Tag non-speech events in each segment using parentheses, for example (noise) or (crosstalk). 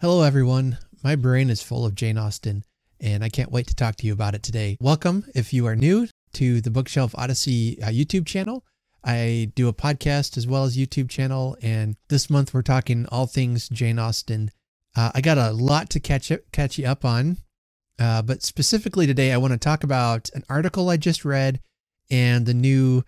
Hello, everyone. My brain is full of Jane Austen, and I can't wait to talk to you about it today. Welcome, if you are new to the Bookshelf Odyssey uh, YouTube channel. I do a podcast as well as YouTube channel, and this month we're talking all things Jane Austen. Uh, I got a lot to catch up, catch you up on, uh, but specifically today I want to talk about an article I just read and the new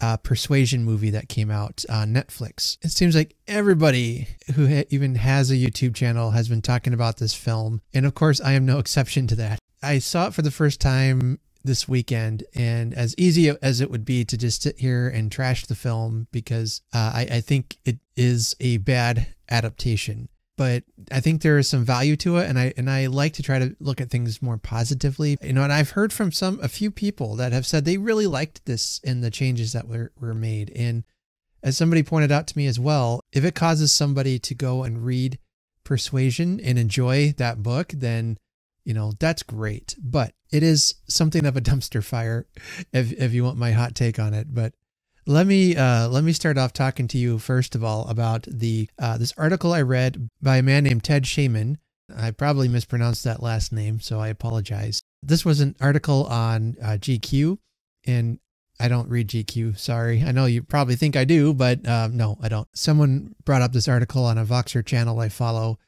uh, Persuasion movie that came out on Netflix. It seems like everybody who ha even has a YouTube channel has been talking about this film. And of course, I am no (laughs) exception to that. I saw it for the first time this weekend, and as easy as it would be to just sit here and trash the film because uh, I, I think it is a bad adaptation but I think there is some value to it and I and I like to try to look at things more positively. You know, and I've heard from some a few people that have said they really liked this and the changes that were, were made. And as somebody pointed out to me as well, if it causes somebody to go and read Persuasion and enjoy that book, then you know, that's great. But it is something of a (laughs) dumpster fire if if you want my hot take on it. But let me uh, let me start off talking to you first of all about the uh, this article I read by a man named Ted Shaman. I probably mispronounced that last name, so I apologize. This was an article on uh, GQ, and I don't read GQ. Sorry, I know you probably think I do, but um, no, I don't. Someone brought up this article on a Voxer channel I follow,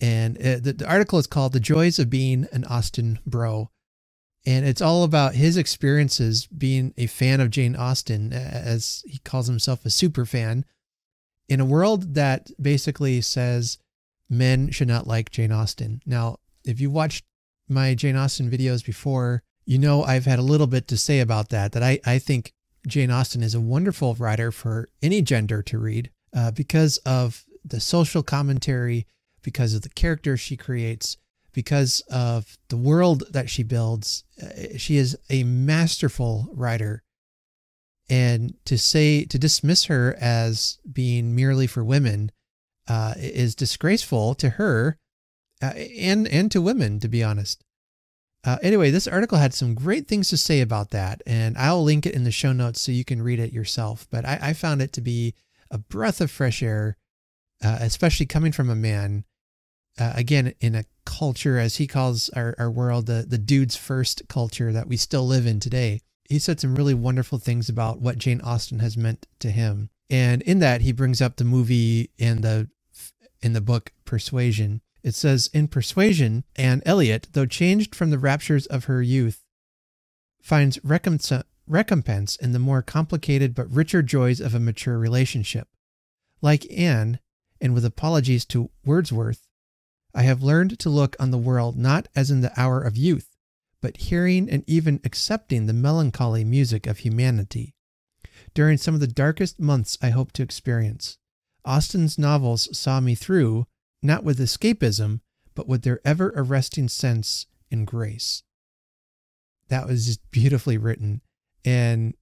and it, the, the article is called "The Joys of Being an Austen Bro." And it's all about his experiences being a fan of Jane Austen, as he calls himself a super fan, in a world that basically says men should not like Jane Austen. Now, if you watched my Jane Austen videos before, you know I've had a little bit to say about that, that I, I think Jane Austen is a wonderful writer for any gender to read uh, because of the social commentary, because of the characters she creates, because of the world that she builds. Uh, she is a masterful writer. And to say, to dismiss her as being merely for women uh, is disgraceful to her uh, and, and to women, to be honest. Uh, anyway, this article had some great things to say about that, and I'll link it in the show notes so you can read it yourself. But I, I found it to be a breath of fresh air, uh, especially coming from a man uh, again in a culture as he calls our, our world the, the dudes first culture that we still live in today. He said some really wonderful things about what jane austen has meant to him. And in that he brings up the movie and the in the book persuasion. It says in persuasion anne elliot though changed from the raptures of her youth finds recompense in the more complicated but richer joys of a mature relationship. Like anne and with apologies to wordsworth I have learned to look on the world not as in the hour of youth, but hearing and even accepting the melancholy music of humanity. During some of the darkest months I hope to experience, Austen's novels saw me through, not with escapism, but with their ever arresting sense and grace. That was just beautifully written. And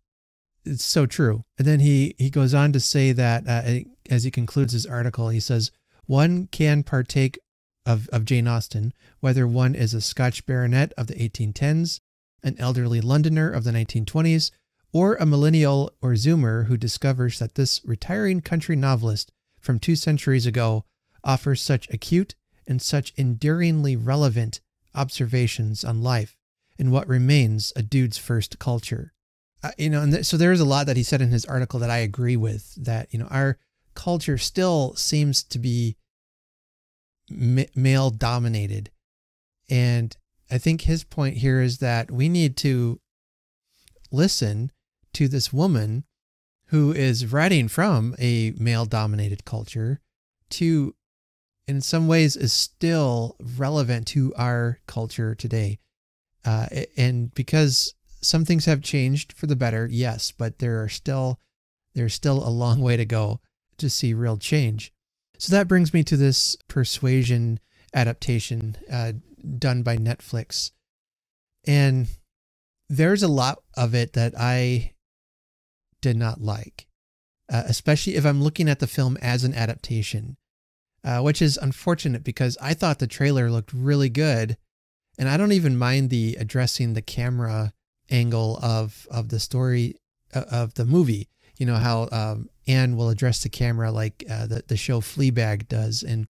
it's so true. And then he, he goes on to say that uh, as he concludes his article, he says, one can partake of, of Jane Austen, whether one is a Scotch baronet of the 1810s, an elderly Londoner of the 1920s, or a millennial or zoomer who discovers that this retiring country novelist from two centuries ago offers such acute and such endearingly relevant observations on life in what remains a dude's first culture. Uh, you know, and th so there's a lot that he said in his article that I agree with. That you know, our culture still seems to be male dominated. And I think his point here is that we need to listen to this woman who is writing from a male dominated culture to in some ways is still relevant to our culture today uh, and because some things have changed for the better yes but there are still there's still a long way to go to see real change so that brings me to this persuasion adaptation uh, done by Netflix. And there's a lot of it that I did not like, uh, especially if I'm looking at the film as an adaptation, uh, which is unfortunate because I thought the trailer looked really good. And I don't even mind the addressing the camera angle of, of the story uh, of the movie you know how um, Anne will address the camera like uh, the the show Fleabag does, and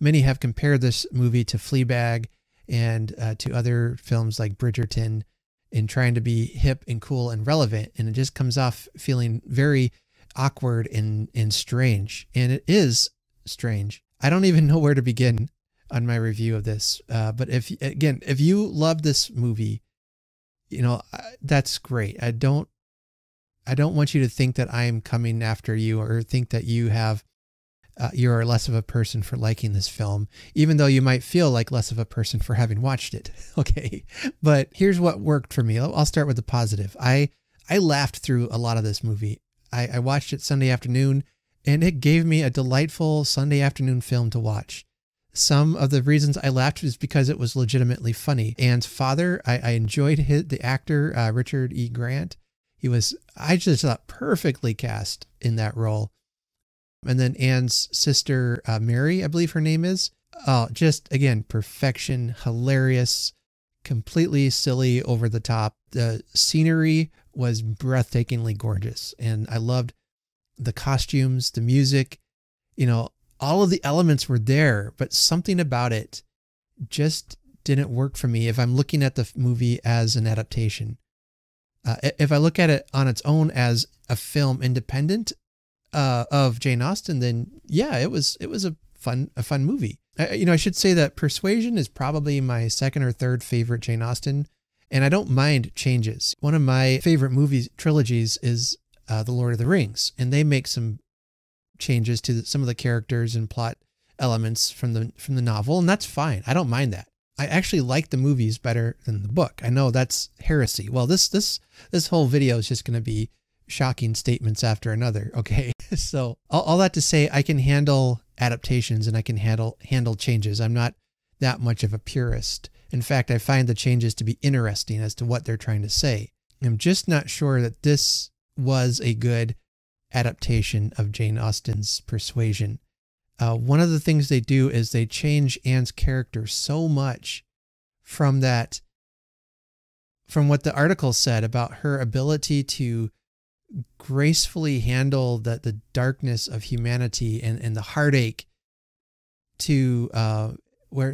many have compared this movie to Fleabag and uh, to other films like Bridgerton in trying to be hip and cool and relevant. And it just comes off feeling very awkward and, and strange. And it is strange. I don't even know where to begin on my review of this. Uh, but if, again, if you love this movie, you know, that's great. I don't, I don't want you to think that I am coming after you or think that you have uh, you're less of a person for liking this film, even though you might feel like less of a person for having watched it. (laughs) Okay. But here's what worked for me. I'll start with the positive. I, I laughed through a lot of this movie. I, I watched it Sunday afternoon and it gave me a delightful Sunday afternoon film to watch. Some of the reasons I laughed is because it was legitimately funny. And father, I, I enjoyed his, the actor, uh, Richard E. Grant. He was, I just thought, perfectly cast in that role. And then Anne's sister, uh, Mary, I believe her name is. Oh, just again, perfection, hilarious, completely silly, over the top. The scenery was breathtakingly gorgeous. And I loved the costumes, the music, you know, all of the elements were there, but something about it just didn't work for me if I'm looking at the movie as an adaptation. Uh, if I look at it on its own as a film independent, uh, of Jane Austen, then yeah, it was it was a fun a fun movie. I, you know, I should say that Persuasion is probably my second or third favorite Jane Austen, and I don't mind changes. One of my favorite movies trilogies is uh, The Lord of the Rings, and they make some changes to some of the characters and plot elements from the from the novel, and that's fine. I don't mind that. I actually like the movies better than the book. I know that's heresy. Well, this this this whole video is just going to be shocking statements after another. (laughs) Okay. So all, all, that to say, I can handle adaptations and I can handle, handle changes. I'm not that much of a purist. In fact, I find the changes to be interesting as to what they're trying to say. I'm just not sure that this was a good adaptation of Jane Austen's Persuasion. Uh, one of the things they do is they change Anne's character so much from that, from what the article said about her ability to gracefully handle the, the darkness of humanity and, and the heartache to uh, where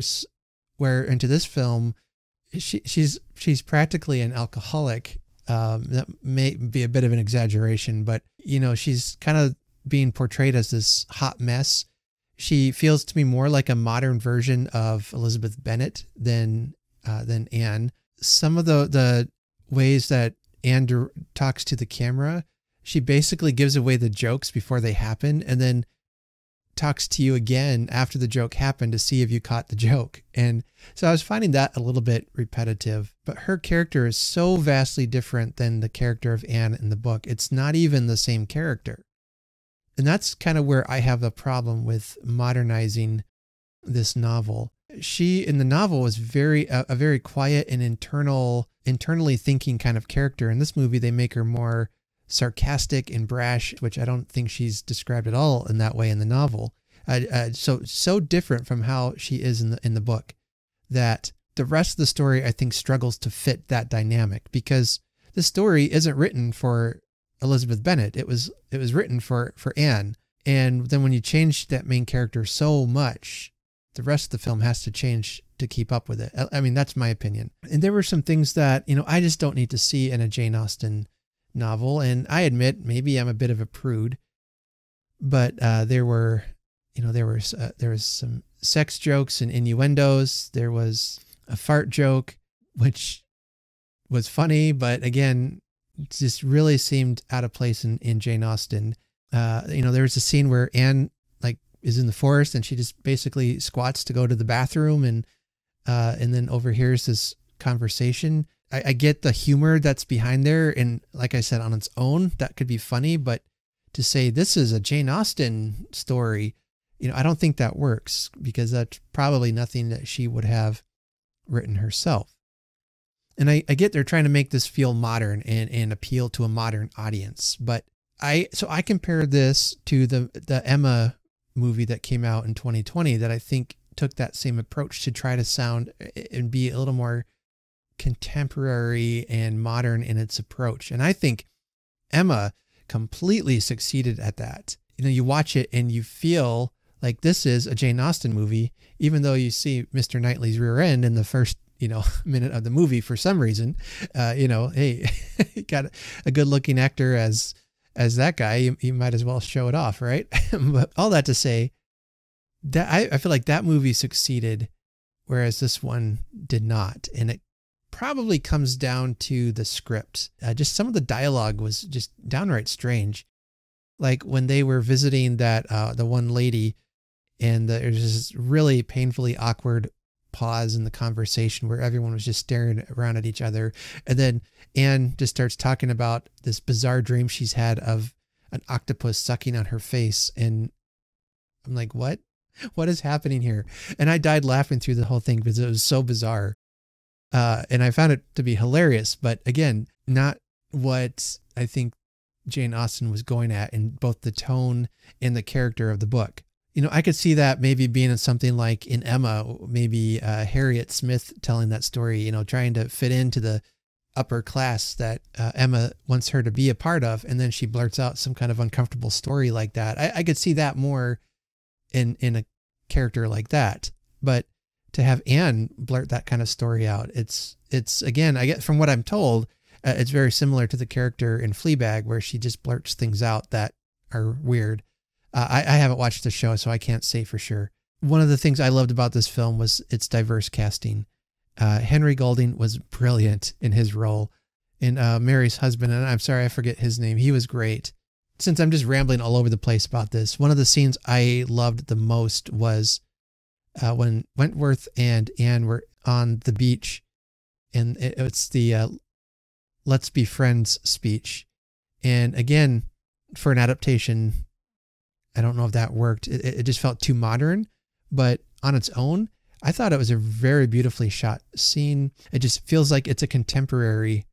where into this film she she's she's practically an alcoholic. Um, that may be a bit of an exaggeration but you know she's kind of being portrayed as this hot mess she feels to me more like a modern version of Elizabeth Bennet than uh, than Anne some of the the ways that Anne talks to the camera, she basically gives away the jokes before they happen and then talks to you again after the joke happened to see if you caught the joke. And so I was finding that a little bit repetitive, but her character is so vastly different than the character of Anne in the book. It's not even the same character. And that's kind of where I have a problem with modernizing this novel. She in the novel was very a, a very quiet and internal internally thinking kind of character. In this movie, they make her more sarcastic and brash, which I don't think she's described at all in that way in the novel. Uh, uh, so so different from how she is in the in the book that the rest of the story I think struggles to fit that dynamic because the story isn't written for Elizabeth Bennet. It was it was written for for Anne. And then when you change that main character so much, the rest of the film has to change to keep up with it. I mean, that's my opinion. And there were some things that, you know, I just don't need to see in a Jane Austen novel. And I admit, maybe I'm a bit of a prude, but uh, there were, you know, there were uh, there was some sex jokes and innuendos. There was a fart joke, which was funny, but again, just really seemed out of place in, in Jane Austen. Uh, you know, there was a scene where Anne like is in the forest and she just basically squats to go to the bathroom and uh, and then overhears this conversation. I, I get the humor that's behind there, and like I said, on its own, that could be funny. But to say this is a Jane Austen story, you know, I don't think that works because that's probably nothing that she would have written herself. And I, I get they're trying to make this feel modern and, and appeal to a modern audience. But I so I compare this to the the Emma movie that came out in 2020 that I think took that same approach to try to sound uh, and be a little more contemporary and modern in its approach. And I think Emma completely succeeded at that. You know, you watch it and you feel Like this is a Jane Austen movie, even though you see Mr. Knightley's rear end in the first you know (laughs) minute of the movie for some reason. Uh, you know, hey, (laughs) got a good looking actor as as that guy, you, you might as well show it off, right? (laughs) but all that to say, that I, I feel like that movie succeeded, whereas this one did not, and it probably comes down to the script. Uh, just some of the dialogue was just downright strange. Like when they were visiting that uh, the one lady, and the, there's this really painfully awkward pause in the conversation where everyone was just staring around at each other. And then Anne just starts talking about this bizarre dream she's had of an octopus sucking on her face. And I'm like, what? (laughs) What is happening here? And I died laughing through the whole thing because it was so bizarre. Uh, and I found it to be hilarious, but again, not what I think Jane Austen was going at in both the tone and the character of the book you know, I could see that maybe being in something like in Emma, maybe uh, Harriet Smith telling that story, you know, trying to fit into the upper class that uh, Emma wants her to be a part of. And then she blurts out some kind of uncomfortable story like that. I, I could see that more in, in a character like that. But to have Anne blurt that kind of story out, it's, it's again, I get from what I'm told, uh, it's very similar to the character in Fleabag where she just blurts things out that are weird. Uh, I, I haven't watched the show, so I can't say for sure. One of the things I loved about this film was its diverse casting. Uh, Henry Golding was brilliant in his role. In uh, Mary's husband, and I'm sorry I forget his name, he was great. Since I'm just rambling all over the place about this, one of the scenes I loved the most was uh, when Wentworth and Anne were on the beach, and it, it's the uh, "Let's be friends" speech. And again, for an adaptation, I don't know if that worked. It, it just felt too modern, but on its own, I thought it was a very beautifully shot scene. It just feels like it's a contemporary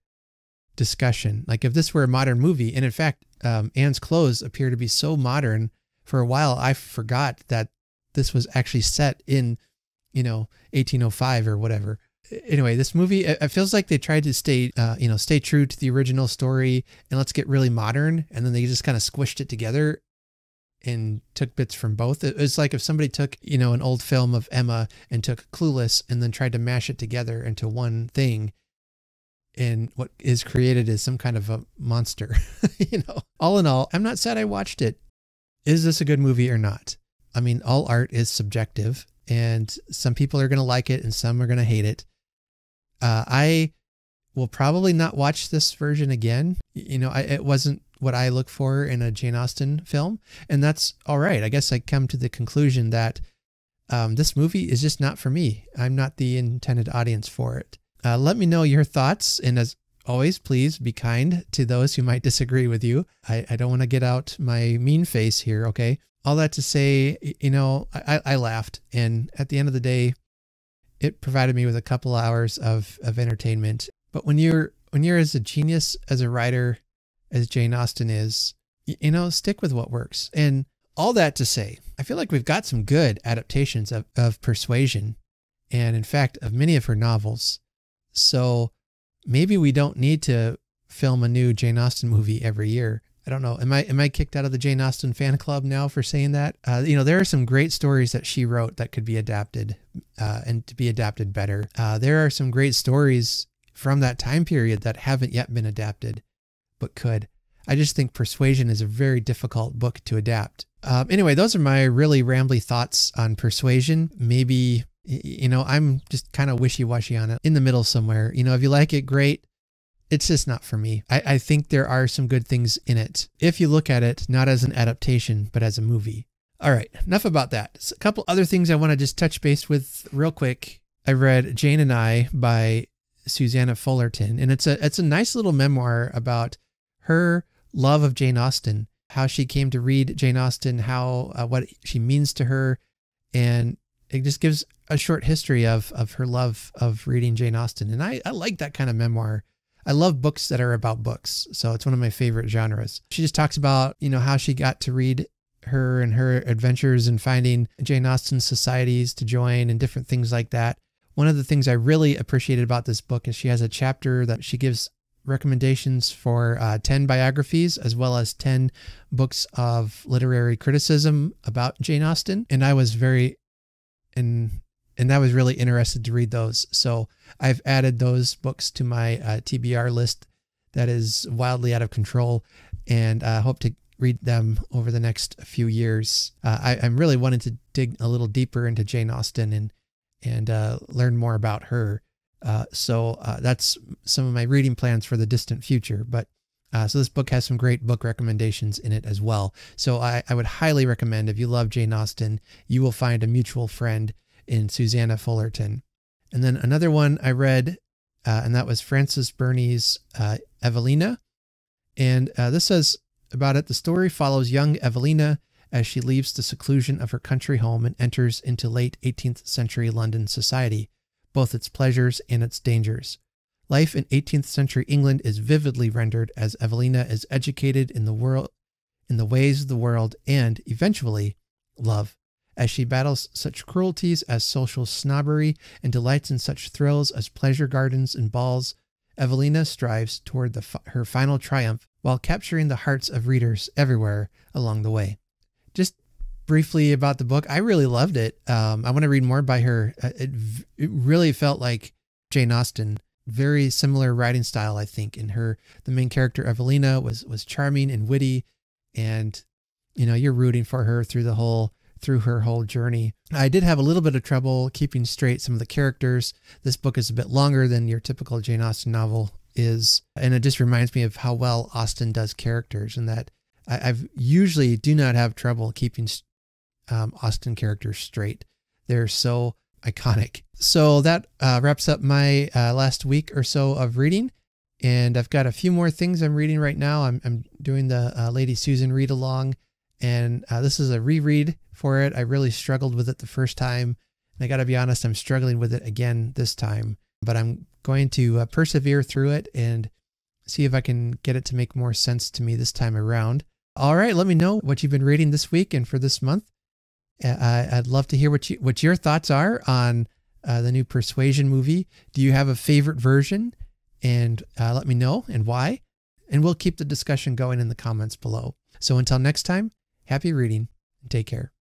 discussion. Like if this were a modern movie, and in fact, um, Anne's clothes appear to be so modern. For a while, I forgot that this was actually set in, you know, 1805 or whatever. Anyway, this movie it feels like they tried to stay, uh, you know, stay true to the original story, and let's get really modern, and then they just kind of squished it together and took bits from both. It was like if somebody took, you know, an old film of Emma and took Clueless and then tried to mash it together into one thing. And what is created is some kind of a monster, (laughs) you know. All in all, I'm not sad I watched it. Is this a good movie or not? I mean, all art is subjective, and some people are going to like it and some are going to hate it. Uh, I will probably not watch this version again. You know, I, it wasn't what I look for in a Jane Austen film, and that's all right. I guess I come to the conclusion that um, this movie is just not for me. I'm not the intended audience for it. Uh, let me know your thoughts, and as always, please be kind to those who might disagree with you. I, I don't want to get out my mean face here, okay? All that to say, you know, I, I laughed, and at the end of the day, it provided me with a couple hours of, of entertainment. But when you're when you're as a genius as a writer as Jane Austen is, you know, stick with what works. And all that to say, I feel like we've got some good adaptations of, of Persuasion and, in fact, of many of her novels. So maybe we don't need to film a new Jane Austen movie every year. I don't know. Am I am I kicked out of the Jane Austen fan club now for saying that? Uh, you know, there are some great stories that she wrote that could be adapted uh, and to be adapted better. Uh, there are some great stories from that time period that haven't yet been adapted but could. I just think Persuasion is a very difficult book to adapt. Um, anyway, those are my really rambly thoughts on Persuasion. Maybe, you know, I'm just kind of wishy washy on it, in the middle somewhere. You know, if you like it, great. It's just not for me. I, I think there are some good things in it if you look at it not as an adaptation, but as a movie. All right, enough about that. So a couple other things I want to just touch base with real quick. I read Jane and I by Susannah Fullerton, and it's a it's a nice little memoir about her love of Jane Austen, how she came to read Jane Austen, how uh, what she means to her, and it just gives a short history of of her love of reading Jane Austen. And I, I like that kind of memoir. I love books that are about books, so it's one of my favorite genres. She just talks about you know how she got to read her and her adventures and finding Jane Austen societies to join and different things like that. One of the things I really appreciated about this book is she has a chapter that she gives recommendations for uh, 10 biographies as well as 10 books of literary criticism about Jane Austen. And I was very, and, and I was really interested to read those. So I've added those books to my uh, TBR list that is wildly out of control and I uh, hope to read them over the next few years. Uh, I, I'm really wanting to dig a little deeper into Jane Austen and and uh, learn more about her. Uh, so uh, that's some of my reading plans for the distant future. But uh, so this book has some great book recommendations in it as well. So I, I would highly recommend if you love Jane Austen, you will find a mutual friend in Susannah Fullerton. And then another one I read, uh, and that was Frances Burney's Evelina. And this says about it, the story follows young Evelina as she leaves the seclusion of her country home and enters into late 18th century London society, both its pleasures and its dangers. Life in 18th century England is vividly rendered as Evelina is educated in the world in the ways of the world and eventually love as she battles such cruelties as social snobbery and delights in such thrills as pleasure gardens and balls Evelina strives toward her final triumph while capturing the hearts of readers everywhere along the way. Just briefly about the book, I really loved it. Um, I want to read more by her. Uh, it, it really felt like Jane Austen, very similar writing style, I think. In her, the main character Evelina was was charming and witty, and you know you're rooting for her through the whole through her whole journey. I did have a little bit of trouble keeping straight some of the characters. This book is a bit longer than your typical Jane Austen novel is, and it just reminds me of how well Austen does characters, and that I, have usually do not have trouble keeping um, Austen characters straight. They're so iconic. So that uh, wraps up my uh, last week or so of reading. And I've got a few more things I'm reading right now. I'm, I'm doing the uh, Lady Susan read along, and uh, this is a reread for it. I really struggled with it the first time. And I got to be honest, I'm struggling with it again this time, but I'm going to uh, persevere through it and see if I can get it to make more sense to me this time around. All right, let me know what you've been reading this week and for this month. Uh, I'd love to hear what you what your thoughts are on uh, the new Persuasion movie. Do you have a favorite version? And uh, let me know and why. And we'll keep the discussion going in the comments below. So until next time, happy reading and take care.